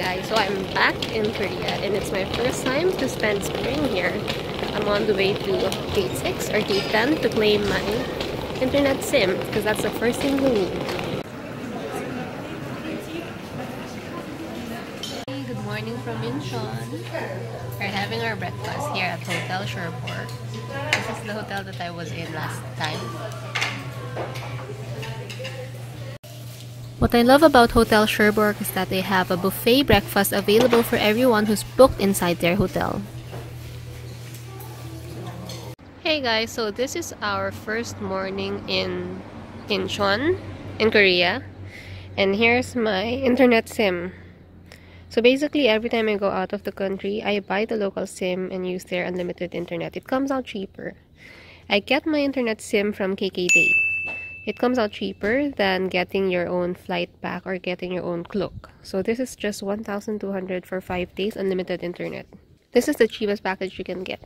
guys, so I'm back in Korea and it's my first time to spend spring here. I'm on the way to gate 6 or gate 10 to claim my internet SIM because that's the first thing we need. Hey, good morning from Incheon. We're having our breakfast here at Hotel Sherborne. This is the hotel that I was in last time. What I love about Hotel Sherborne is that they have a buffet breakfast available for everyone who's booked inside their hotel. Hey guys, so this is our first morning in Incheon, in Korea. And here's my internet SIM. So basically, every time I go out of the country, I buy the local SIM and use their unlimited internet. It comes out cheaper. I get my internet SIM from KKday it comes out cheaper than getting your own flight pack or getting your own cloak. So this is just 1,200 for 5 days unlimited internet. This is the cheapest package you can get.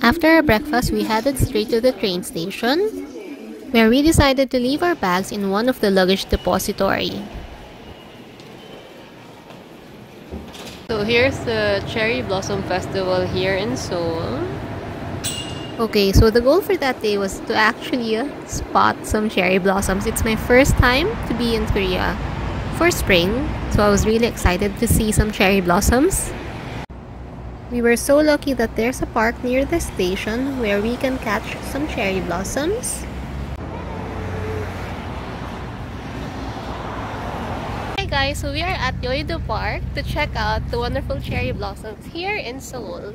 After our breakfast, we headed straight to the train station, where we decided to leave our bags in one of the luggage depository. So here's the Cherry Blossom Festival here in Seoul. Okay, so the goal for that day was to actually uh, spot some cherry blossoms. It's my first time to be in Korea for spring, so I was really excited to see some cherry blossoms. We were so lucky that there's a park near the station where we can catch some cherry blossoms. Guys, so we are at Yeouido Park to check out the wonderful cherry blossoms here in Seoul.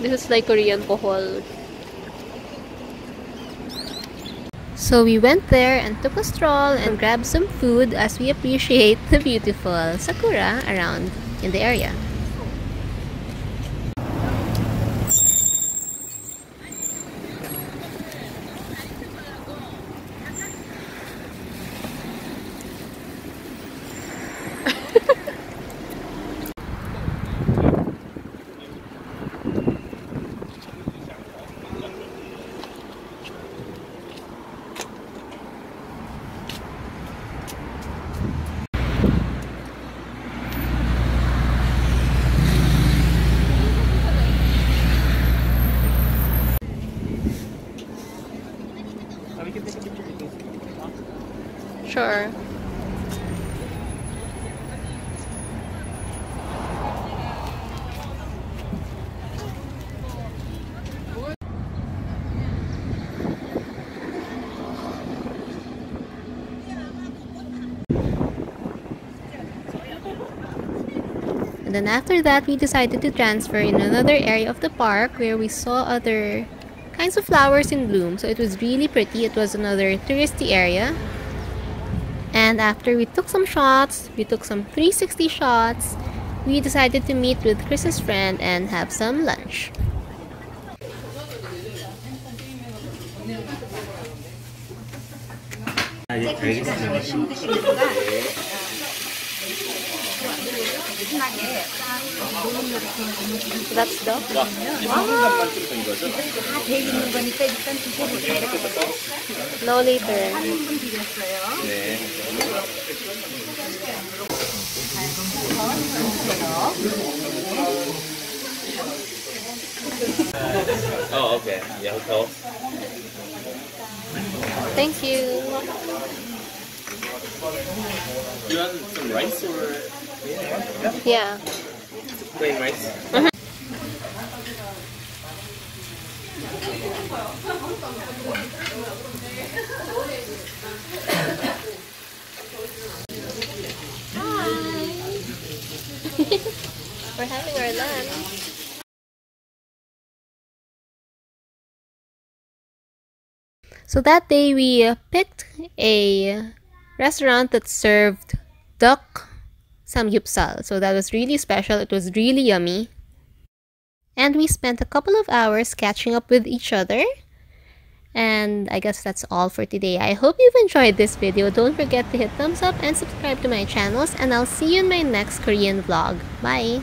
This is like Korean pohol. So we went there and took a stroll and grabbed some food as we appreciate the beautiful sakura around in the area. Sure. And then after that, we decided to transfer in another area of the park where we saw other kinds of flowers in bloom. So it was really pretty. It was another touristy area. And after we took some shots, we took some 360 shots, we decided to meet with Chris's friend and have some lunch. No later. oh, okay. Yeah, okay. Thank you. You want some rice or? Yeah. plain rice? We're having our lunch. So that day we picked a restaurant that served duck samgyeopsal. So that was really special. It was really yummy. And we spent a couple of hours catching up with each other. And I guess that's all for today. I hope you've enjoyed this video. Don't forget to hit thumbs up and subscribe to my channels. And I'll see you in my next Korean vlog. Bye!